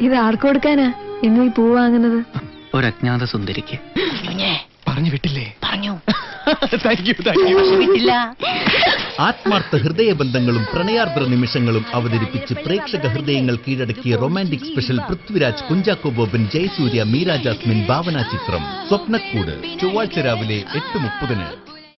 ഇത് ആർക്ക് കൊടുക്കാനാ? ഇന്ന് ഈ പൂ വാങ്ങുന്നത്? ഒരു അജ്ഞാത സുന്ദരിക്ക് പറഞ്ഞു വിട്ടില്ലേ? പറഞ്ഞു. താങ്ക് യു താങ്ക് ആത്മാർത്ഥ ഹൃദയബന്ധങ്ങളും പ്രണയാർദ്ര നിമിഷങ്ങളും അവതരിപ്പിച്ച് പ്രേക്ഷക ഹൃദയങ്ങൾ കീഴടക്കിയ റൊമാന്റിക് സ്പെഷ്യൽ പൃഥ്വിരാജ് കുഞ്ചാക്കോ ബോബൻ ജയസൂര്യ മീര ജാസ്മിൻ ഭാവന ചിത്രം സ്വപ്നക്കൂട് ചൊവ്വാഴ്ച രാവിലെ എട്ട് മുപ്പതിന്.